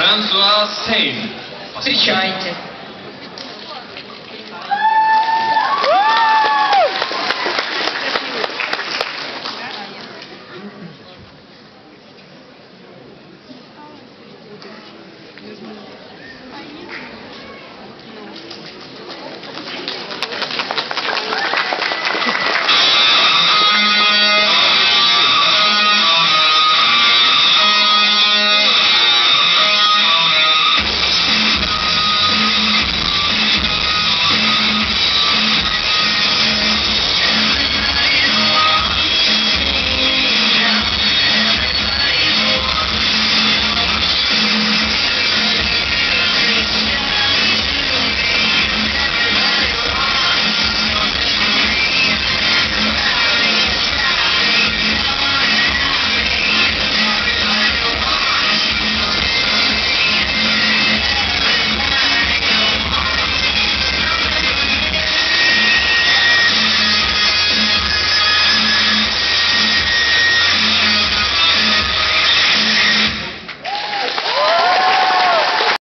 François Stein. Встречайте.